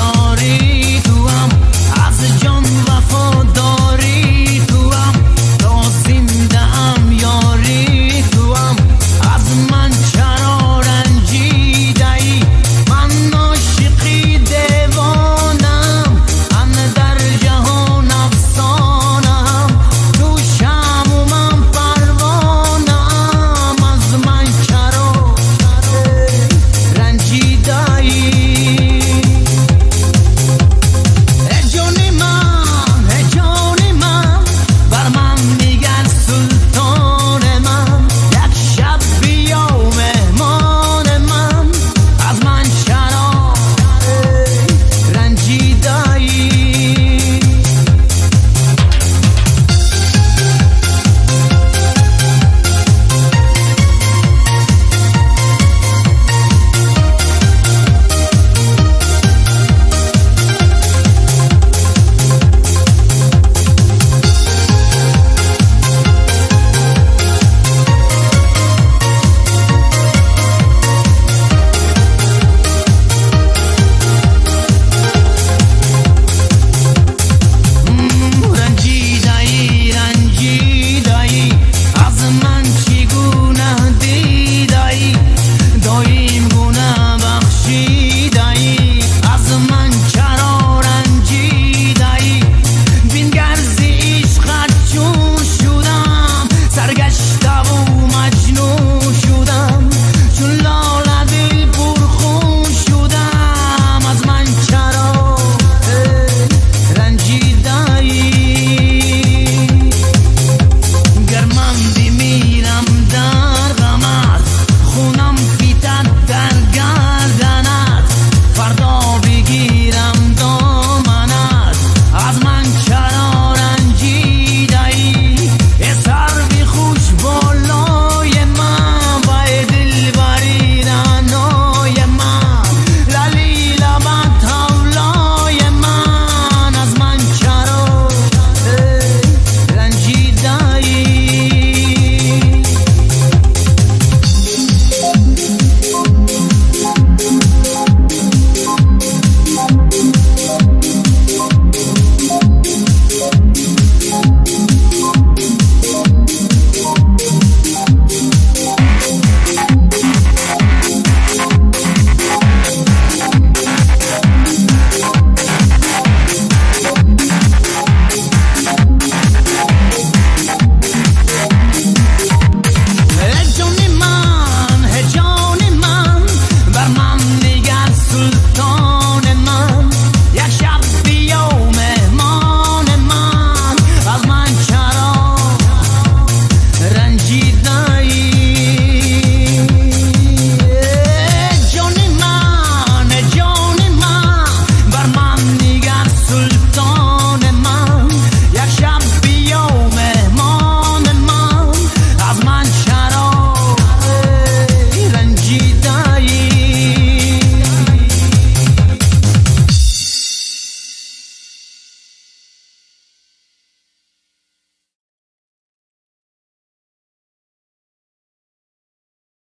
sorry.